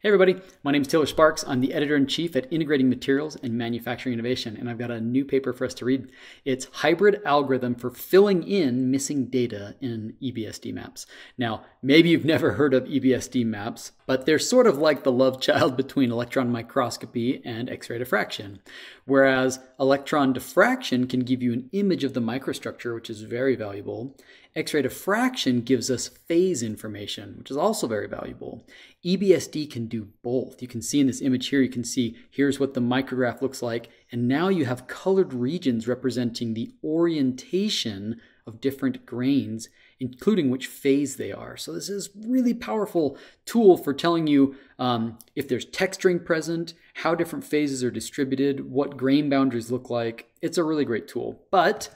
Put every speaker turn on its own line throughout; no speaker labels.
Hey everybody, my name is Taylor Sparks. I'm the editor-in-chief at Integrating Materials and Manufacturing Innovation, and I've got a new paper for us to read. It's Hybrid Algorithm for Filling in Missing Data in EBSD Maps. Now, maybe you've never heard of EBSD maps, but they're sort of like the love child between electron microscopy and X-ray diffraction. Whereas electron diffraction can give you an image of the microstructure, which is very valuable, X-ray diffraction gives us phase information, which is also very valuable. EBSD can do both. You can see in this image here, you can see here's what the micrograph looks like, and now you have colored regions representing the orientation of different grains, including which phase they are. So this is really powerful tool for telling you um, if there's texturing present, how different phases are distributed, what grain boundaries look like. It's a really great tool. But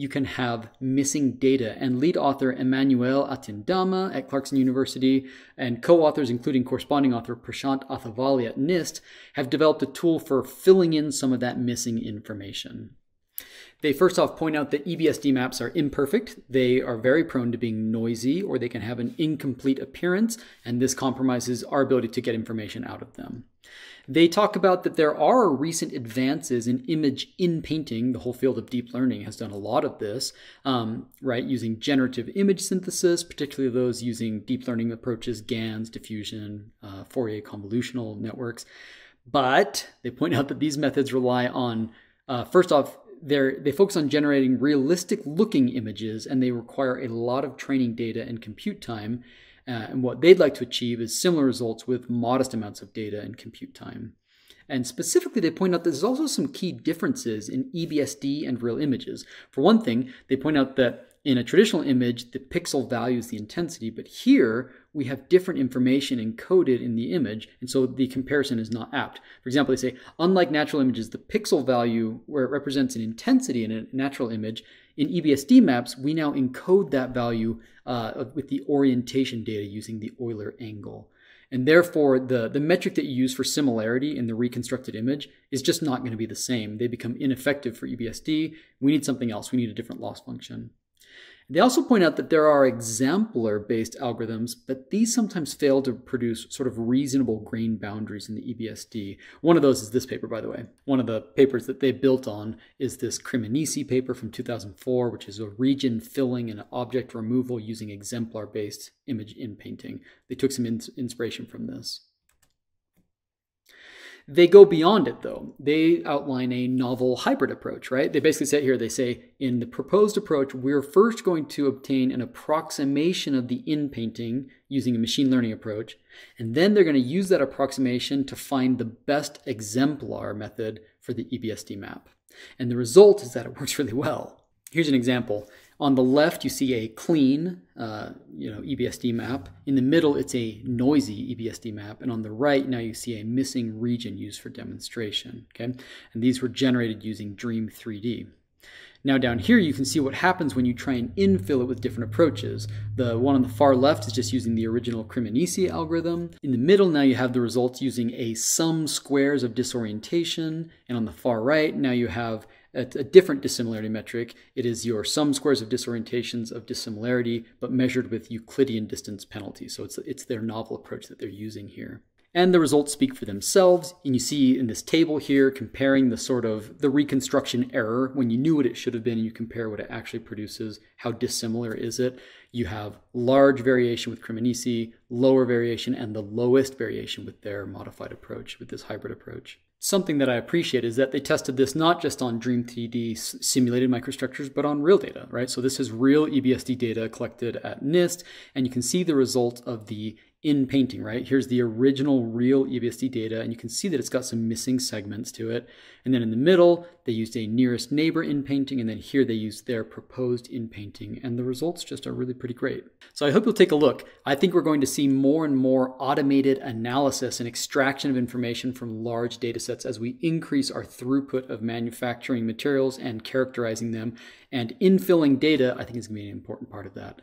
you can have missing data. And lead author Emmanuel Atindama at Clarkson University and co-authors, including corresponding author Prashant Athavale at NIST, have developed a tool for filling in some of that missing information. They first off point out that EBSD maps are imperfect. They are very prone to being noisy or they can have an incomplete appearance, and this compromises our ability to get information out of them. They talk about that there are recent advances in image inpainting. The whole field of deep learning has done a lot of this, um, right? Using generative image synthesis, particularly those using deep learning approaches, GANs, diffusion, uh, Fourier convolutional networks. But they point out that these methods rely on, uh, first off, they focus on generating realistic looking images and they require a lot of training data and compute time. Uh, and what they'd like to achieve is similar results with modest amounts of data and compute time. And specifically, they point out that there's also some key differences in EBSD and real images. For one thing, they point out that in a traditional image, the pixel value is the intensity, but here we have different information encoded in the image, and so the comparison is not apt. For example, they say, unlike natural images, the pixel value, where it represents an intensity in a natural image, in EBSD maps, we now encode that value uh, with the orientation data using the Euler angle. And therefore, the, the metric that you use for similarity in the reconstructed image is just not going to be the same. They become ineffective for EBSD. We need something else. We need a different loss function. They also point out that there are exemplar based algorithms, but these sometimes fail to produce sort of reasonable grain boundaries in the EBSD. One of those is this paper, by the way. One of the papers that they built on is this Criminisi paper from 2004, which is a region filling and object removal using exemplar based image inpainting. They took some inspiration from this. They go beyond it though. They outline a novel hybrid approach, right? They basically say here, they say in the proposed approach, we're first going to obtain an approximation of the inpainting using a machine learning approach. And then they're going to use that approximation to find the best exemplar method for the EBSD map. And the result is that it works really well. Here's an example. On the left, you see a clean, uh, you know, EBSD map. In the middle, it's a noisy EBSD map, and on the right, now you see a missing region used for demonstration. Okay, and these were generated using Dream 3D. Now down here, you can see what happens when you try and infill it with different approaches. The one on the far left is just using the original Criminisi algorithm. In the middle, now you have the results using a sum squares of disorientation. And on the far right, now you have a, a different dissimilarity metric. It is your sum squares of disorientations of dissimilarity, but measured with Euclidean distance penalty. So it's, it's their novel approach that they're using here. And the results speak for themselves. And you see in this table here, comparing the sort of the reconstruction error when you knew what it should have been and you compare what it actually produces, how dissimilar is it? You have large variation with Criminisi, lower variation, and the lowest variation with their modified approach, with this hybrid approach. Something that I appreciate is that they tested this not just on Dream 3D simulated microstructures, but on real data, right? So this is real EBSD data collected at NIST, and you can see the result of the inpainting, right? Here's the original real EBSD data, and you can see that it's got some missing segments to it. And then in the middle, they used a nearest neighbor inpainting, and then here they used their proposed inpainting, and the results just are really pretty great. So I hope you'll take a look. I think we're going to see more and more automated analysis and extraction of information from large data sets as we increase our throughput of manufacturing materials and characterizing them. And infilling data, I think, is going to be an important part of that.